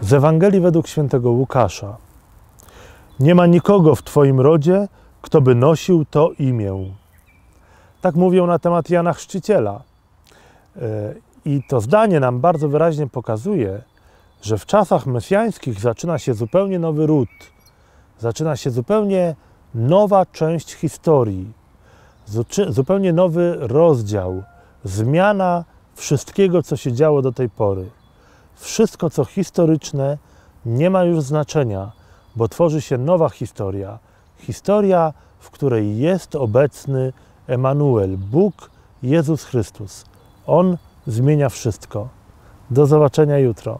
Z Ewangelii według świętego Łukasza. Nie ma nikogo w Twoim rodzie, kto by nosił to imię. Tak mówią na temat Jana Chrzciciela. E, I to zdanie nam bardzo wyraźnie pokazuje, że w czasach mesjańskich zaczyna się zupełnie nowy ród, zaczyna się zupełnie nowa część historii, zupełnie nowy rozdział, zmiana wszystkiego, co się działo do tej pory. Wszystko, co historyczne, nie ma już znaczenia, bo tworzy się nowa historia. Historia, w której jest obecny Emanuel, Bóg, Jezus Chrystus. On zmienia wszystko. Do zobaczenia jutro.